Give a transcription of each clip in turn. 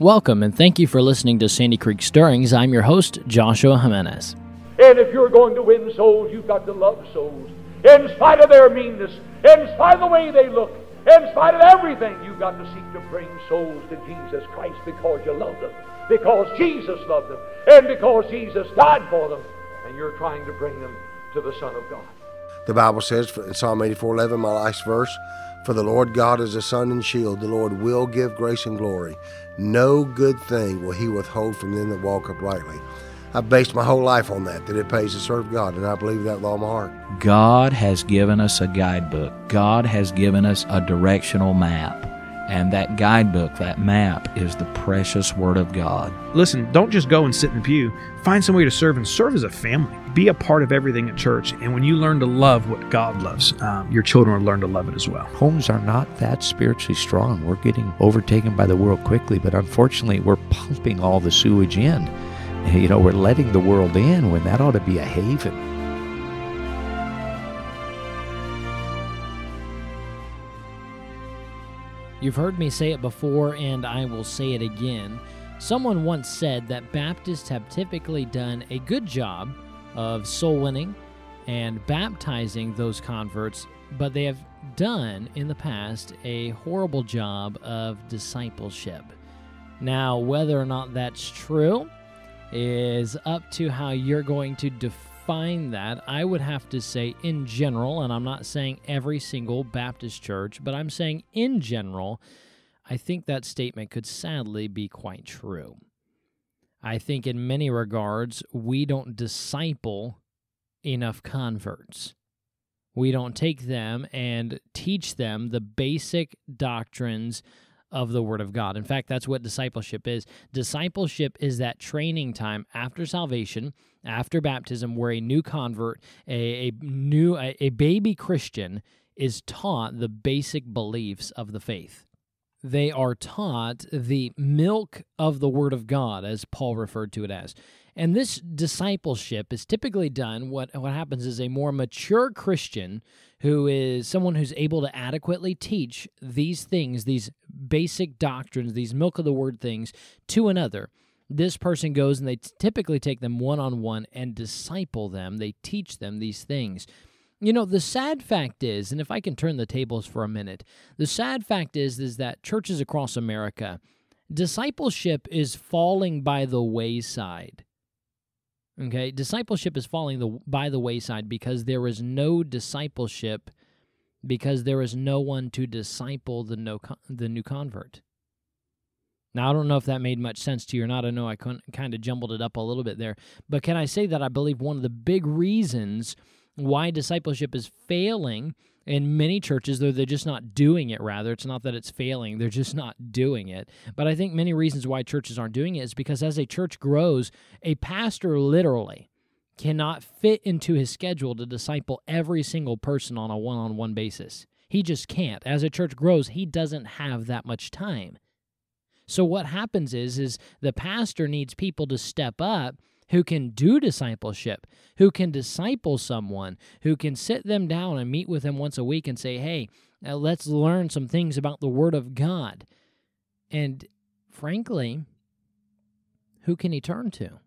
Welcome and thank you for listening to Sandy Creek Stirrings. I'm your host, Joshua Jimenez. And if you're going to win souls, you've got to love souls. In spite of their meanness, in spite of the way they look, in spite of everything, you've got to seek to bring souls to Jesus Christ because you love them, because Jesus loved them, and because Jesus died for them, and you're trying to bring them to the Son of God. The Bible says in Psalm 84 11, my last verse, For the Lord God is a sun and shield. The Lord will give grace and glory. No good thing will he withhold from them that walk uprightly. I've based my whole life on that, that it pays to serve God, and I believe that with all my heart. God has given us a guidebook. God has given us a directional map. And that guidebook, that map, is the precious Word of God. Listen, don't just go and sit in the pew. Find some way to serve and serve as a family. Be a part of everything at church. And when you learn to love what God loves, um, your children will learn to love it as well. Homes are not that spiritually strong. We're getting overtaken by the world quickly, but unfortunately, we're pumping all the sewage in. You know, we're letting the world in when that ought to be a haven. You've heard me say it before, and I will say it again. Someone once said that Baptists have typically done a good job of soul winning and baptizing those converts, but they have done in the past a horrible job of discipleship. Now, whether or not that's true is up to how you're going to define that. I would have to say, in general, and I'm not saying every single Baptist church, but I'm saying in general, I think that statement could sadly be quite true. I think in many regards, we don't disciple enough converts. We don't take them and teach them the basic doctrines of the Word of God. In fact, that's what discipleship is. Discipleship is that training time after salvation, after baptism, where a new convert, a, a new a, a baby Christian, is taught the basic beliefs of the faith. They are taught the milk of the Word of God, as Paul referred to it as. And this discipleship is typically done. What, what happens is a more mature Christian who is someone who's able to adequately teach these things, these basic doctrines, these milk of the word things to another. This person goes and they typically take them one on one and disciple them. They teach them these things. You know, the sad fact is, and if I can turn the tables for a minute, the sad fact is is that churches across America, discipleship is falling by the wayside. Okay, discipleship is falling the, by the wayside because there is no discipleship because there is no one to disciple the no the new convert. Now I don't know if that made much sense to you or not. I know I kind of jumbled it up a little bit there, but can I say that I believe one of the big reasons why discipleship is failing in many churches, though they're just not doing it, rather, it's not that it's failing, they're just not doing it. But I think many reasons why churches aren't doing it is because as a church grows, a pastor literally cannot fit into his schedule to disciple every single person on a one on one basis. He just can't. As a church grows, he doesn't have that much time. So what happens is is the pastor needs people to step up who can do discipleship, who can disciple someone, who can sit them down and meet with them once a week and say, hey, uh, let's learn some things about the Word of God. And frankly, who can he turn to?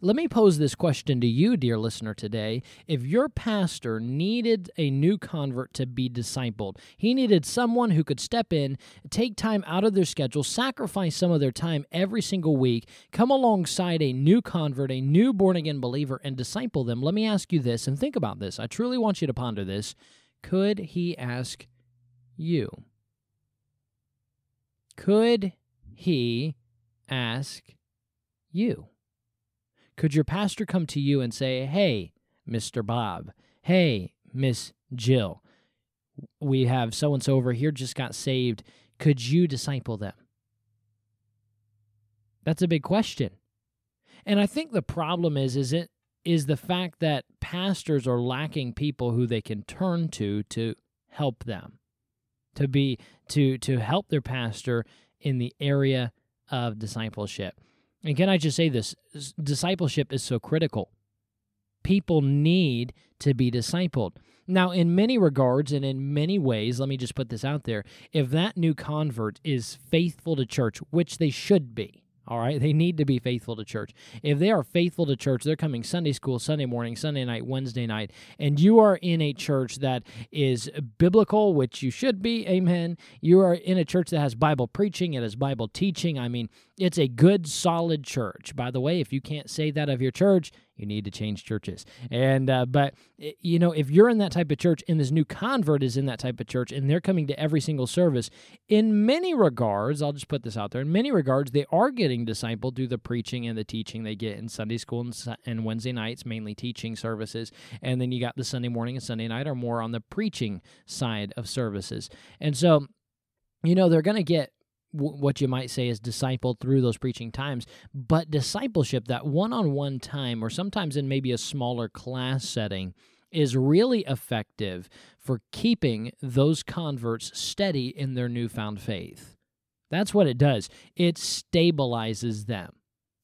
Let me pose this question to you, dear listener, today. If your pastor needed a new convert to be discipled, he needed someone who could step in, take time out of their schedule, sacrifice some of their time every single week, come alongside a new convert, a new born again believer, and disciple them. Let me ask you this and think about this. I truly want you to ponder this. Could he ask you? Could he ask you? Could your pastor come to you and say, Hey, Mr. Bob, hey, Miss Jill, we have so and so over here just got saved. Could you disciple them? That's a big question. And I think the problem is is it is the fact that pastors are lacking people who they can turn to to help them to be to to help their pastor in the area of discipleship. And can I just say this? Discipleship is so critical. People need to be discipled. Now, in many regards and in many ways, let me just put this out there if that new convert is faithful to church, which they should be, all right. They need to be faithful to church. If they are faithful to church, they're coming Sunday school, Sunday morning, Sunday night, Wednesday night, and you are in a church that is biblical, which you should be, amen. You are in a church that has Bible preaching, it has Bible teaching. I mean, it's a good, solid church. By the way, if you can't say that of your church, you need to change churches. And uh, but you know, if you're in that type of church and this new convert is in that type of church and they're coming to every single service, in many regards, I'll just put this out there. In many regards, they are getting discipled through the preaching and the teaching they get in Sunday school and, and Wednesday nights, mainly teaching services, and then you got the Sunday morning and Sunday night are more on the preaching side of services. And so you know they're going to get what you might say is discipled through those preaching times. But discipleship, that one on one time, or sometimes in maybe a smaller class setting, is really effective for keeping those converts steady in their newfound faith. That's what it does, it stabilizes them.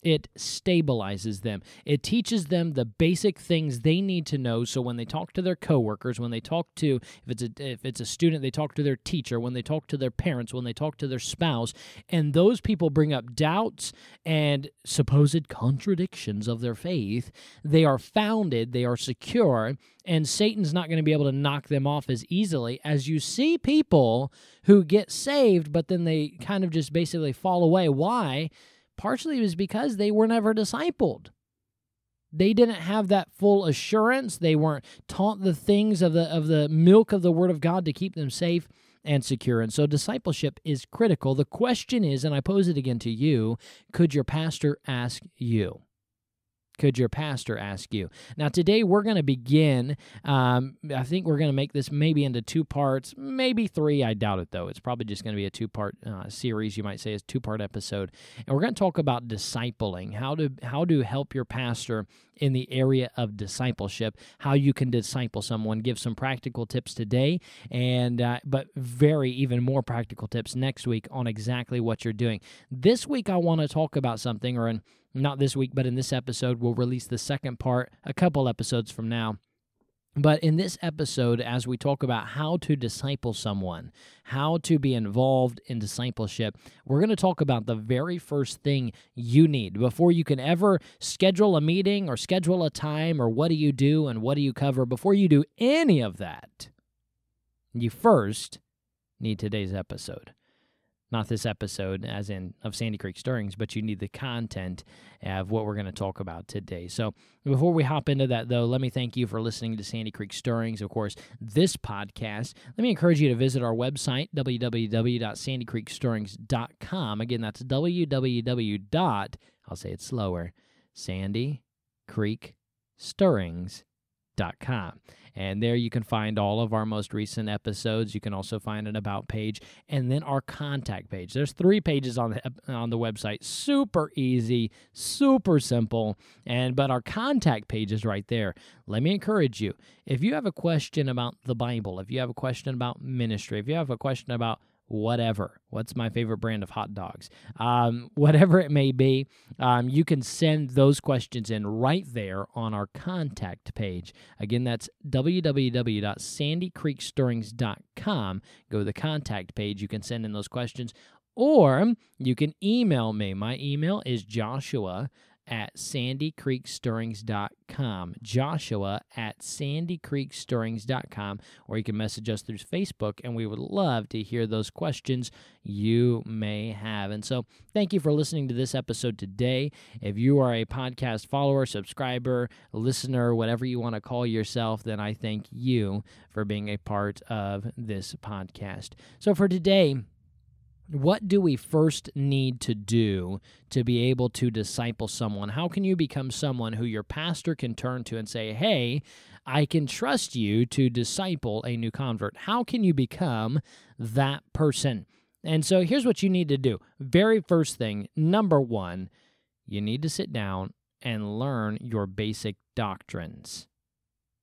It stabilizes them. It teaches them the basic things they need to know. So when they talk to their coworkers, when they talk to if it's a if it's a student, they talk to their teacher. When they talk to their parents, when they talk to their spouse, and those people bring up doubts and supposed contradictions of their faith, they are founded, they are secure, and Satan's not going to be able to knock them off as easily as you see people who get saved, but then they kind of just basically fall away. Why? Partially it was because they were never discipled. They didn't have that full assurance. They weren't taught the things of the of the milk of the word of God to keep them safe and secure. And so discipleship is critical. The question is, and I pose it again to you, could your pastor ask you? Could your pastor ask you? Now, today we're going to begin. Um, I think we're going to make this maybe into two parts, maybe three. I doubt it, though. It's probably just going to be a two part uh, series, you might say, a two part episode. And we're going to talk about discipling, how to, how to help your pastor in the area of discipleship, how you can disciple someone, give some practical tips today, and uh, but very even more practical tips next week on exactly what you're doing. This week, I want to talk about something, or in not this week, but in this episode, we'll release the second part a couple episodes from now. But in this episode, as we talk about how to disciple someone, how to be involved in discipleship, we're going to talk about the very first thing you need before you can ever schedule a meeting or schedule a time or what do you do and what do you cover. Before you do any of that, you first need today's episode not this episode, as in of Sandy Creek Stirrings, but you need the content of what we're going to talk about today. So before we hop into that, though, let me thank you for listening to Sandy Creek Stirrings. Of course, this podcast. Let me encourage you to visit our website, www.sandycreekstirrings.com. Again, that's www. dot I'll say it slower, Sandy Creek Stirrings.com. And there you can find all of our most recent episodes. You can also find an about page and then our contact page. There's three pages on the on the website. Super easy, super simple. And but our contact page is right there. Let me encourage you. If you have a question about the Bible, if you have a question about ministry, if you have a question about whatever. What's my favorite brand of hot dogs? Um, whatever it may be, um, you can send those questions in right there on our contact page. Again, that's www.sandycreekstirrings.com. Go to the contact page. You can send in those questions. Or you can email me. My email is joshua at sandycreekstirrings.com. Joshua at sandycreekstirrings.com, or you can message us through Facebook, and we would love to hear those questions you may have. And so, thank you for listening to this episode today. If you are a podcast follower, subscriber, listener, whatever you want to call yourself, then I thank you for being a part of this podcast. So, for today, what do we first need to do to be able to disciple someone? How can you become someone who your pastor can turn to and say, Hey, I can trust you to disciple a new convert? How can you become that person? And so here's what you need to do. Very first thing, number one, you need to sit down and learn your basic doctrines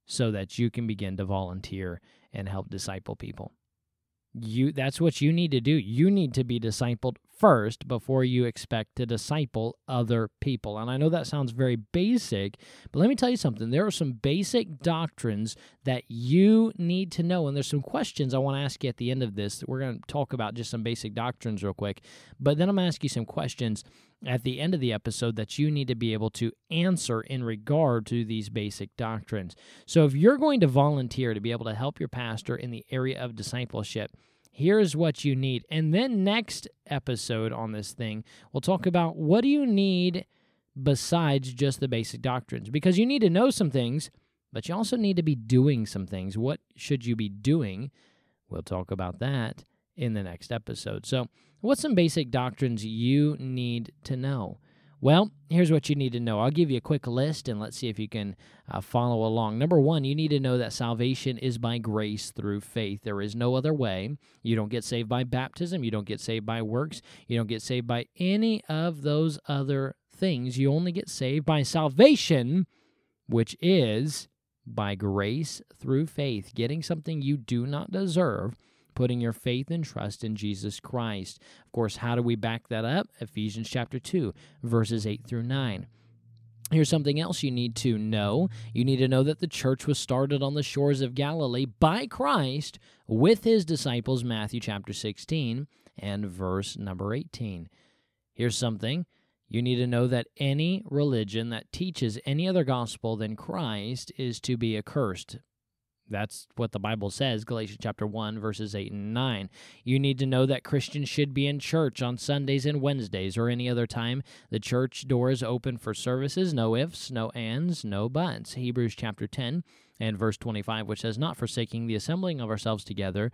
so that you can begin to volunteer and help disciple people you that's what you need to do. You need to be discipled first before you expect to disciple other people. And I know that sounds very basic, but let me tell you something. There are some basic doctrines that you need to know. And there's some questions I want to ask you at the end of this. We're going to talk about just some basic doctrines real quick, but then I'm going to ask you some questions at the end of the episode that you need to be able to answer in regard to these basic doctrines. So if you're going to volunteer to be able to help your pastor in the area of discipleship, here's what you need. And then next episode on this thing, we'll talk about what do you need besides just the basic doctrines because you need to know some things, but you also need to be doing some things. What should you be doing? We'll talk about that in the next episode. So, what's some basic doctrines you need to know? Well, here's what you need to know. I'll give you a quick list and let's see if you can uh, follow along. Number one, you need to know that salvation is by grace through faith. There is no other way. You don't get saved by baptism, you don't get saved by works, you don't get saved by any of those other things. You only get saved by salvation, which is by grace through faith, getting something you do not deserve putting your faith and trust in Jesus Christ. Of course, how do we back that up? Ephesians chapter 2, verses 8 through 9. Here's something else you need to know. You need to know that the church was started on the shores of Galilee by Christ with his disciples, Matthew chapter 16 and verse number 18. Here's something. You need to know that any religion that teaches any other gospel than Christ is to be accursed. That's what the Bible says, Galatians chapter 1, verses 8 and 9. You need to know that Christians should be in church on Sundays and Wednesdays or any other time. The church door is open for services, no ifs, no ands, no buts. Hebrews chapter 10 and verse 25, which says, Not forsaking the assembling of ourselves together,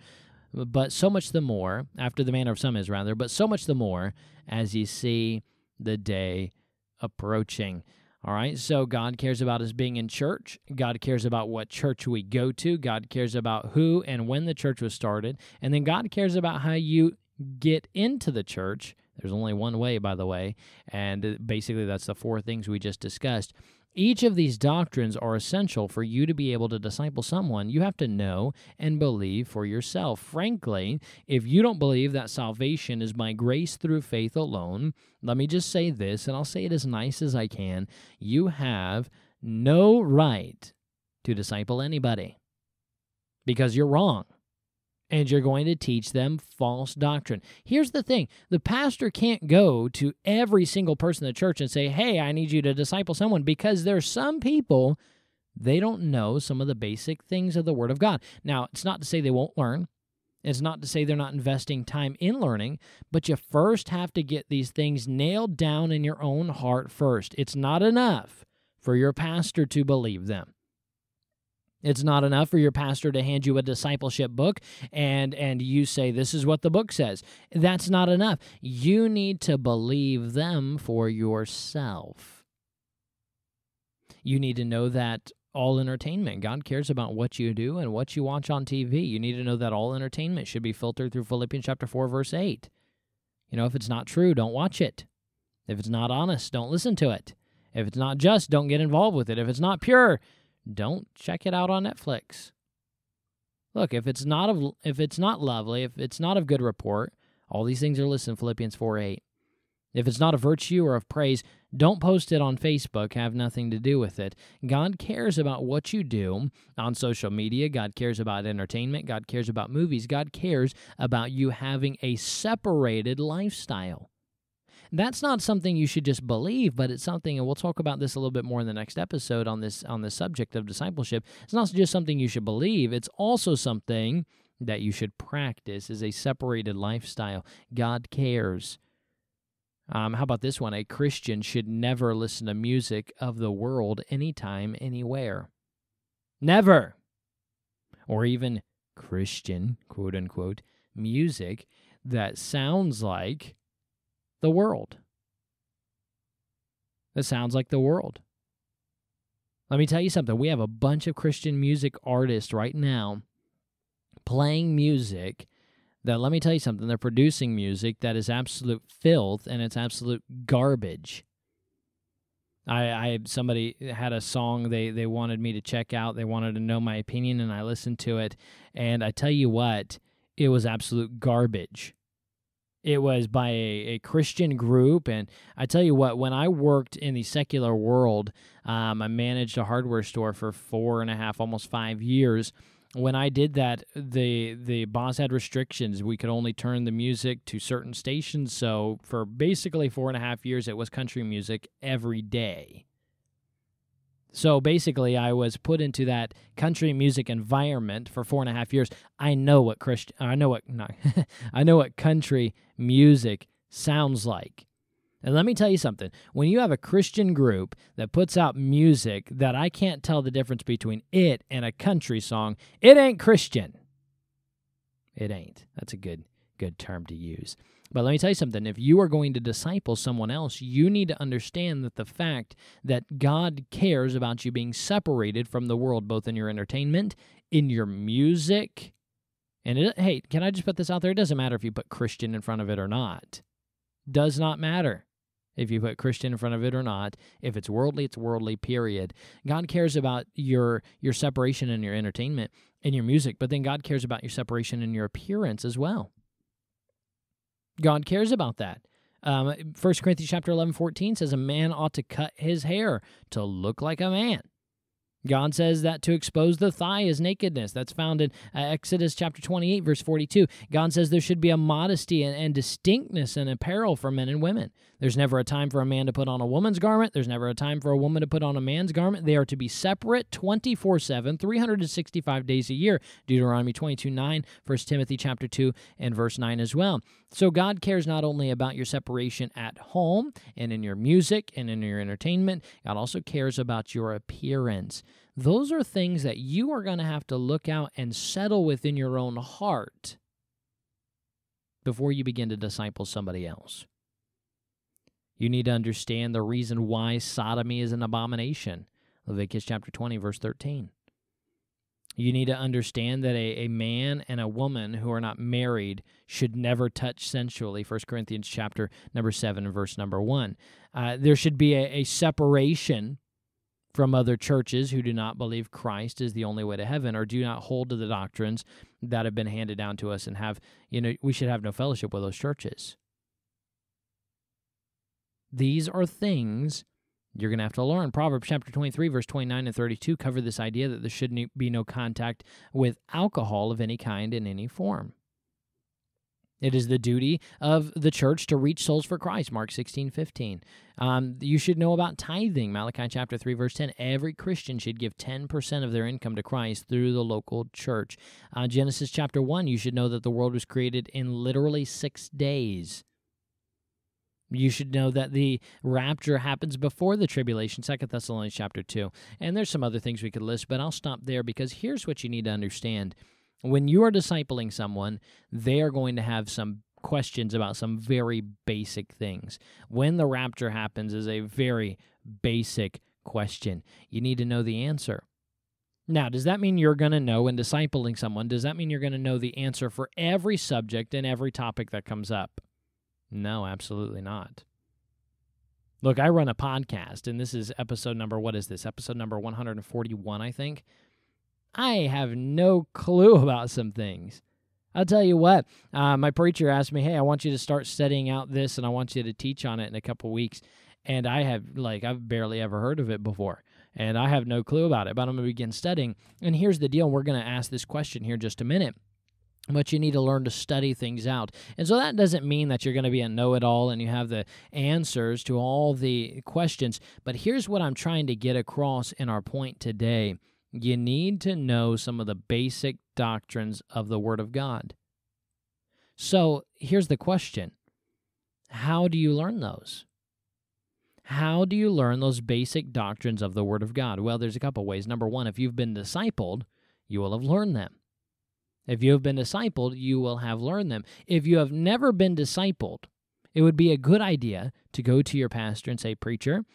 but so much the more, after the manner of some is rather, but so much the more as ye see the day approaching. All right, so God cares about us being in church. God cares about what church we go to. God cares about who and when the church was started. And then God cares about how you get into the church. There's only one way, by the way. And uh, basically, that's the four things we just discussed. Each of these doctrines are essential for you to be able to disciple someone. You have to know and believe for yourself. Frankly, if you don't believe that salvation is by grace through faith alone, let me just say this, and I'll say it as nice as I can. You have no right to disciple anybody because you're wrong and you're going to teach them false doctrine. Here's the thing the pastor can't go to every single person in the church and say, Hey, I need you to disciple someone because there's some people they don't know some of the basic things of the Word of God. Now, it's not to say they won't learn. It's not to say they're not investing time in learning, but you first have to get these things nailed down in your own heart first. It's not enough for your pastor to believe them. It's not enough for your pastor to hand you a discipleship book and and you say this is what the book says. That's not enough. You need to believe them for yourself. You need to know that all entertainment. God cares about what you do and what you watch on TV. You need to know that all entertainment should be filtered through Philippians chapter 4 verse 8. You know, if it's not true, don't watch it. If it's not honest, don't listen to it. If it's not just, don't get involved with it. If it's not pure, don't check it out on Netflix. Look, if it's not of if it's not lovely, if it's not of good report, all these things are listed in Philippians 4 8. If it's not a virtue or of praise, don't post it on Facebook, have nothing to do with it. God cares about what you do on social media. God cares about entertainment. God cares about movies. God cares about you having a separated lifestyle. That's not something you should just believe, but it's something, and we'll talk about this a little bit more in the next episode on this on the subject of discipleship. It's not just something you should believe; it's also something that you should practice is a separated lifestyle. God cares. Um, how about this one? A Christian should never listen to music of the world anytime, anywhere. Never. Or even Christian, quote unquote, music that sounds like the world. That sounds like the world. Let me tell you something. We have a bunch of Christian music artists right now playing music that, let me tell you something, they're producing music that is absolute filth and it's absolute garbage. I, I somebody had a song they, they wanted me to check out. They wanted to know my opinion, and I listened to it. And I tell you what, it was absolute garbage. It was by a, a Christian group. And I tell you what, when I worked in the secular world, um, I managed a hardware store for four and a half, almost five years. When I did that, the the boss had restrictions. We could only turn the music to certain stations. So for basically four and a half years, it was country music every day. So basically, I was put into that country music environment for four and a half years. I know what Christian, I know what, no, I know what country music sounds like. And let me tell you something. When you have a Christian group that puts out music that I can't tell the difference between it and a country song, it ain't Christian. It ain't. That's a good good term to use. But let me tell you something. If you are going to disciple someone else, you need to understand that the fact that God cares about you being separated from the world, both in your entertainment, in your music, and it, hey, can I just put this out there? It doesn't matter if you put Christian in front of it or not. Does not matter if you put Christian in front of it or not. If it's worldly, it's worldly, period. God cares about your your separation in your entertainment and your music, but then God cares about your separation in your appearance as well. God cares about that. Um, 1 Corinthians chapter 11, 14 says a man ought to cut his hair to look like a man. God says that to expose the thigh is nakedness. That's found in uh, Exodus chapter 28, verse 42. God says there should be a modesty and, and, distinctness in apparel for men and women. There's never a time for a man to put on a woman's garment. There's never a time for a woman to put on a man's garment. They are to be separate 24 7, 365 days a year. Deuteronomy 22, 9, 1 Timothy chapter 2, and verse 9 as well. So God cares not only about your separation at home and in your music and in your entertainment, God also cares about your appearance. Those are things that you are going to have to look out and settle within your own heart before you begin to disciple somebody else. You need to understand the reason why sodomy is an abomination. Leviticus chapter 20, verse 13. You need to understand that a, a man and a woman who are not married should never touch sensually. 1 Corinthians chapter number 7 verse number 1. Uh, there should be a, a separation from other churches who do not believe Christ is the only way to heaven or do not hold to the doctrines that have been handed down to us and have, you know, we should have no fellowship with those churches. These are things you're going to have to learn. Proverbs chapter 23, verse 29 and 32 cover this idea that there should be no contact with alcohol of any kind in any form. It is the duty of the church to reach souls for Christ, Mark 16, 15. Um, you should know about tithing, Malachi chapter 3, verse 10. Every Christian should give 10% of their income to Christ through the local church. Uh, Genesis chapter 1, you should know that the world was created in literally six days. You should know that the rapture happens before the tribulation, Second Thessalonians chapter 2. And there's some other things we could list, but I'll stop there because here's what you need to understand. When you are discipling someone, they are going to have some questions about some very basic things. When the rapture happens is a very basic question. You need to know the answer. Now, does that mean you're going to know in discipling someone? Does that mean you're going to know the answer for every subject and every topic that comes up? No, absolutely not. Look, I run a podcast, and this is episode number, what is this? Episode number 141, I think. I have no clue about some things. I'll tell you what, uh, my preacher asked me, Hey, I want you to start studying out this and I want you to teach on it in a couple weeks. And I have, like, I've barely ever heard of it before. And I have no clue about it, but I'm going to begin studying. And here's the deal we're going to ask this question here just a minute but you need to learn to study things out. And so that doesn't mean that you're going to be a know it all and you have the answers to all the questions. But here's what I'm trying to get across in our point today you need to know some of the basic doctrines of the Word of God. So here's the question How do you learn those? How do you learn those basic doctrines of the Word of God? Well, there's a couple ways. Number one, if you've been discipled, you will have learned them. If you have been discipled, you will have learned them. If you have never been discipled, it would be a good idea to go to your pastor and say, Preacher,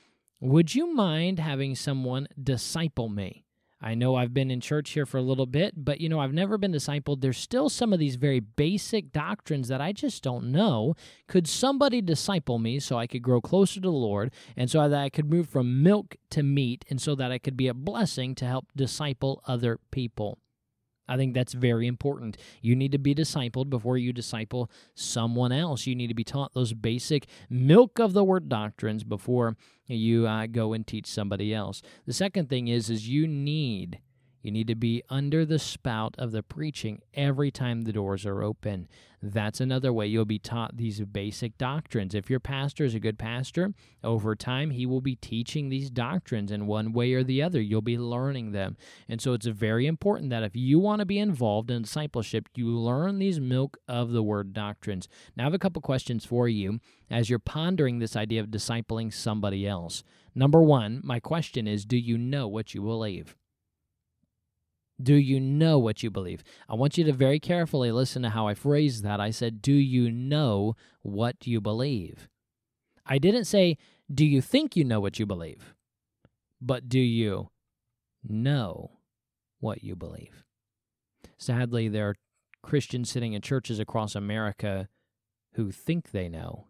would you mind having someone disciple me? I know I've been in church here for a little bit, but you know, I've never been discipled. There's still some of these very basic doctrines that I just don't know. Could somebody disciple me so I could grow closer to the Lord and so that I could move from milk to meat and so that I could be a blessing to help disciple other people? I think that's very important. You need to be discipled before you disciple someone else. You need to be taught those basic milk of the word doctrines before you uh, go and teach somebody else. The second thing is is you need you need to be under the spout of the preaching every time the doors are open. That's another way you'll be taught these basic doctrines. If your pastor is a good pastor, over time he will be teaching these doctrines in one way or the other. You'll be learning them. And so it's very important that if you want to be involved in discipleship, you learn these milk of the word doctrines. Now, I have a couple questions for you as you're pondering this idea of discipling somebody else. Number one, my question is Do you know what you believe? Do you know what you believe? I want you to very carefully listen to how I phrased that. I said, Do you know what you believe? I didn't say, Do you think you know what you believe? But do you know what you believe? Sadly, there are Christians sitting in churches across America who think they know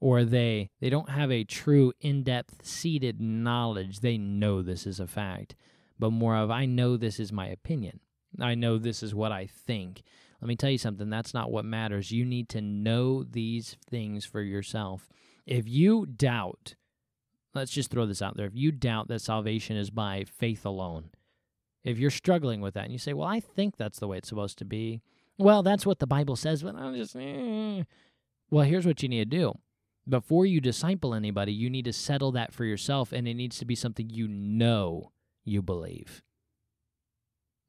or they they don't have a true in-depth seated knowledge they know this is a fact but more of I know this is my opinion. I know this is what I think. Let me tell you something, that's not what matters. You need to know these things for yourself. If you doubt, let's just throw this out there. If you doubt that salvation is by faith alone, if you're struggling with that and you say, "Well, I think that's the way it's supposed to be." Well, that's what the Bible says, but I'm just eh. Well, here's what you need to do. Before you disciple anybody, you need to settle that for yourself and it needs to be something you know you believe.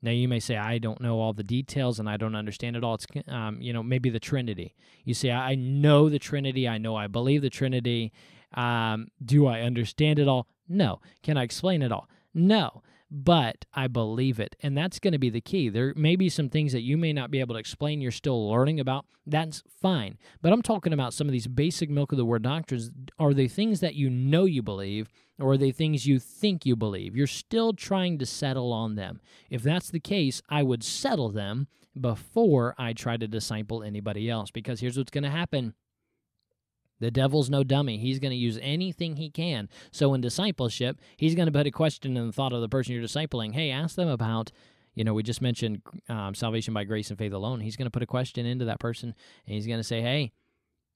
Now you may say, I don't know all the details and I don't understand it all. It's um, you know maybe the Trinity. You say, I know the Trinity. I know I believe the Trinity. Um, do I understand it all? No. Can I explain it all? No but I believe it. And that's going to be the key. There may be some things that you may not be able to explain, you're still learning about. That's fine. But I'm talking about some of these basic milk of the word doctrines. Are they things that you know you believe, or are they things you think you believe? You're still trying to settle on them. If that's the case, I would settle them before I try to disciple anybody else. Because here's what's going to happen the devil's no dummy. He's going to use anything he can. So in discipleship, he's going to put a question in the thought of the person you're discipling. Hey, ask them about, you know, we just mentioned um, salvation by grace and faith alone. He's going to put a question into that person, and he's going to say, hey,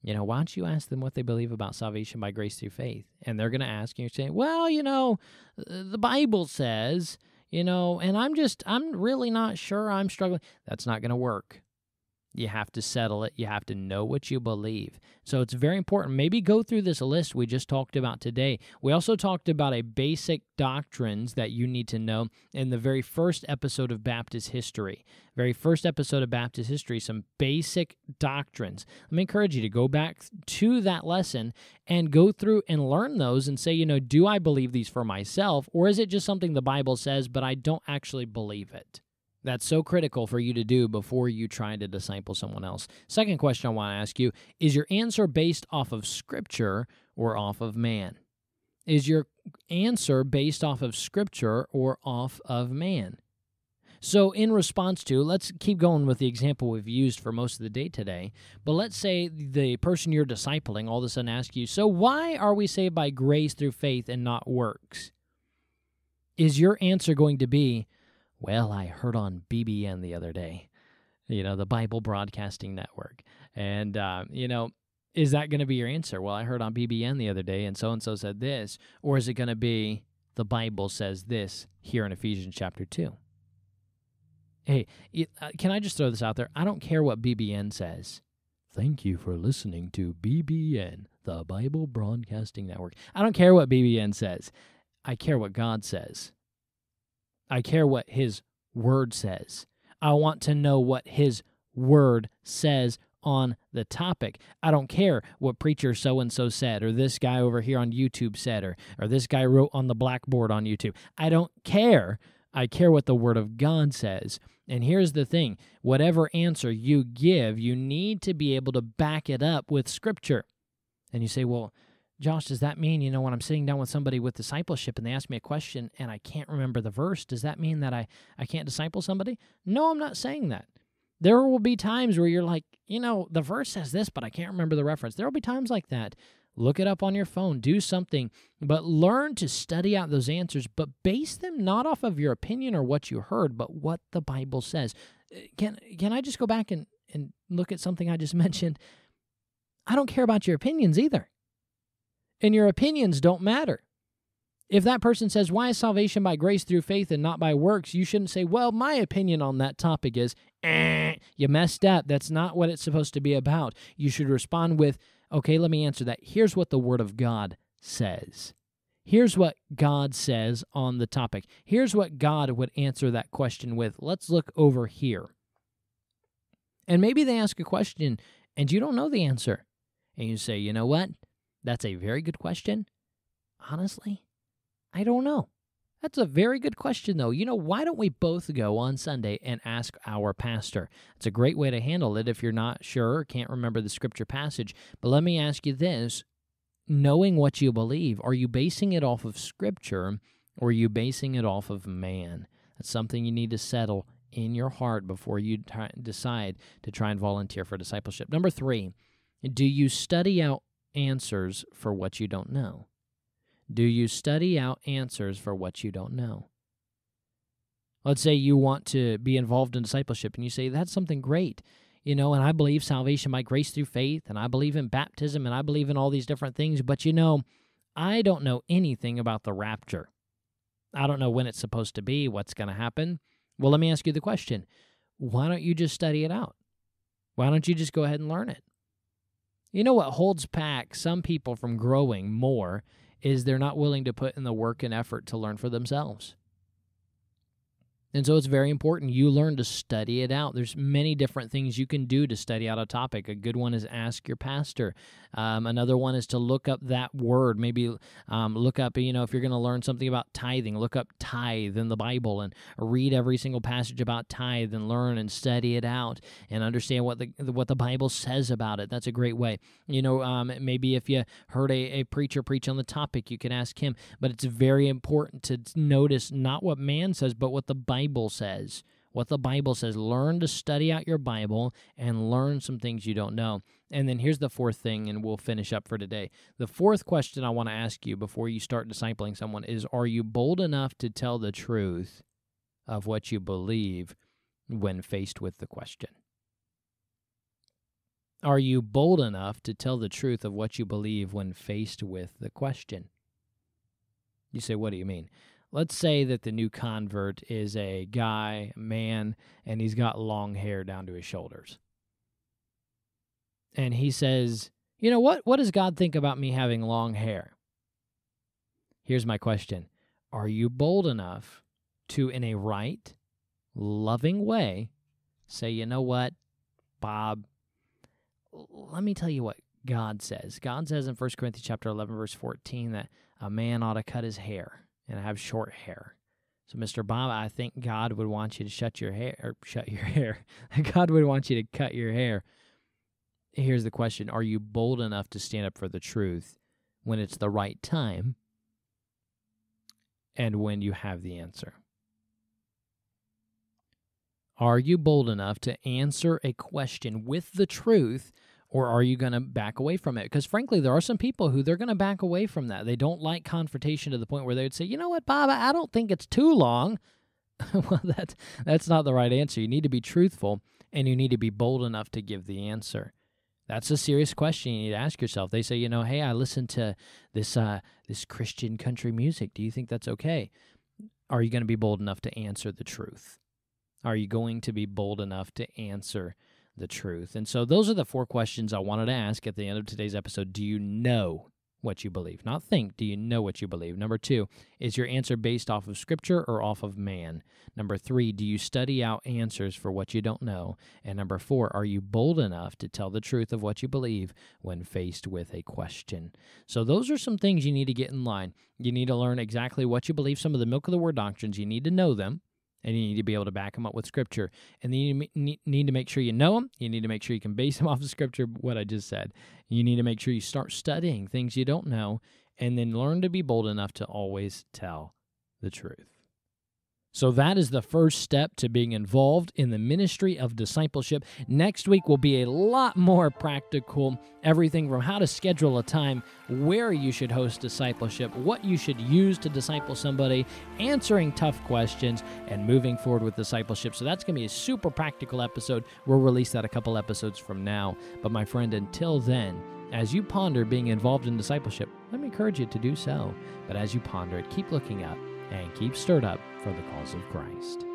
you know, why don't you ask them what they believe about salvation by grace through faith? And they're going to ask, you're saying, well, you know, uh, the Bible says, you know, and I'm just, I'm really not sure. I'm struggling. That's not going to work. You have to settle it. You have to know what you believe. So it's very important. Maybe go through this list we just talked about today. We also talked about a basic doctrines that you need to know in the very first episode of Baptist history. Very first episode of Baptist history, some basic doctrines. Let me encourage you to go back to that lesson and go through and learn those and say, you know, do I believe these for myself or is it just something the Bible says, but I don't actually believe it? That's so critical for you to do before you try to disciple someone else. Second question I want to ask you is your answer based off of Scripture or off of man? Is your answer based off of Scripture or off of man? So, in response to, let's keep going with the example we've used for most of the day today. But let's say the person you're discipling all of a sudden asks you, So, why are we saved by grace through faith and not works? Is your answer going to be, well, I heard on BBN the other day, you know, the Bible Broadcasting Network. And, uh, you know, is that going to be your answer? Well, I heard on BBN the other day and so and so said this. Or is it going to be the Bible says this here in Ephesians chapter 2? Hey, uh, can I just throw this out there? I don't care what BBN says. Thank you for listening to BBN, the Bible Broadcasting Network. I don't care what BBN says. I care what God says. I care what his word says. I want to know what his word says on the topic. I don't care what preacher so and so said, or this guy over here on YouTube said, or, or this guy wrote on the blackboard on YouTube. I don't care. I care what the Word of God says. And here's the thing whatever answer you give, you need to be able to back it up with Scripture. And you say, well, Josh, does that mean, you know, when I'm sitting down with somebody with discipleship and they ask me a question and I can't remember the verse, does that mean that I, I can't disciple somebody? No, I'm not saying that. There will be times where you're like, you know, the verse says this, but I can't remember the reference. There will be times like that. Look it up on your phone, do something, but learn to study out those answers, but base them not off of your opinion or what you heard, but what the Bible says. Uh, can can I just go back and, and look at something I just mentioned? I don't care about your opinions either. And your opinions don't matter. If that person says, Why is salvation by grace through faith and not by works? You shouldn't say, Well, my opinion on that topic is, eh, you messed up. That's not what it's supposed to be about. You should respond with, Okay, let me answer that. Here's what the Word of God says. Here's what God says on the topic. Here's what God would answer that question with. Let's look over here. And maybe they ask a question and you don't know the answer. And you say, You know what? That's a very good question. Honestly, I don't know. That's a very good question, though. You know, why don't we both go on Sunday and ask our pastor? It's a great way to handle it if you're not sure or can't remember the scripture passage. But let me ask you this knowing what you believe, are you basing it off of scripture or are you basing it off of man? That's something you need to settle in your heart before you t- decide to try and volunteer for discipleship. Number three, do you study out answers for what you don't know? Do you study out answers for what you don't know? Let's say you want to be involved in discipleship and you say, that's something great, you know, and I believe salvation by grace through faith, and I believe in baptism, and I believe in all these different things, but you know, I don't know anything about the rapture. I don't know when it's supposed to be, what's going to happen. Well, let me ask you the question why don't you just study it out? Why don't you just go ahead and learn it? You know what holds back some people from growing more is they're not willing to put in the work and effort to learn for themselves. And so it's very important you learn to study it out. There's many different things you can do to study out a topic. A good one is ask your pastor. Um, another one is to look up that word. Maybe um, look up, you know, if you're going to learn something about tithing, look up tithe in the Bible and read every single passage about tithe and learn and study it out and understand what the what the Bible says about it. That's a great way. You know, um, maybe if you heard a, a preacher preach on the topic, you can ask him. But it's very important to notice not what man says, but what the Bible Bible says. What the Bible says. Learn to study out your Bible and learn some things you don't know. And then here's the fourth thing, and we'll finish up for today. The fourth question I want to ask you before you start discipling someone is Are you bold enough to tell the truth of what you believe when faced with the question? Are you bold enough to tell the truth of what you believe when faced with the question? You say, What do you mean? Let's say that the new convert is a guy, man, and he's got long hair down to his shoulders. And he says, You know what? What does God think about me having long hair? Here's my question Are you bold enough to, in a right, loving way, say, You know what, Bob? Let me tell you what God says. God says in 1 Corinthians chapter 11 verse 14 that a man ought to cut his hair and I have short hair. So, Mr. Bob, I think God would want you to shut your hair or shut your hair. God would want you to cut your hair. Here's the question Are you bold enough to stand up for the truth when it's the right time and when you have the answer? Are you bold enough to answer a question with the truth or are you going to back away from it? Because frankly, there are some people who they're going to back away from that. They don't like confrontation to the point where they would say, "You know what, Bob? I don't think it's too long." well, that's that's not the right answer. You need to be truthful and you need to be bold enough to give the answer. That's a serious question you need to ask yourself. They say, you know, hey, I listen to this uh, this Christian country music. Do you think that's okay? Are you going to be bold enough to answer the truth? Are you going to be bold enough to answer the truth. And so those are the four questions I wanted to ask at the end of today's episode. Do you know what you believe? Not think, do you know what you believe? Number two, is your answer based off of scripture or off of man? Number three, do you study out answers for what you don't know? And number four, are you bold enough to tell the truth of what you believe when faced with a question? So those are some things you need to get in line. You need to learn exactly what you believe, some of the milk of the word doctrines. You need to know them and you need to be able to back them up with scripture. And then you need to make sure you know them. You need to make sure you can base them off of scripture, what I just said. You need to make sure you start studying things you don't know, and then learn to be bold enough to always tell the truth. So, that is the first step to being involved in the ministry of discipleship. Next week will be a lot more practical everything from how to schedule a time, where you should host discipleship, what you should use to disciple somebody, answering tough questions, and moving forward with discipleship. So, that's going to be a super practical episode. We'll release that a couple episodes from now. But, my friend, until then, as you ponder being involved in discipleship, let me encourage you to do so. But as you ponder it, keep looking up and keep stirred up for the cause of Christ.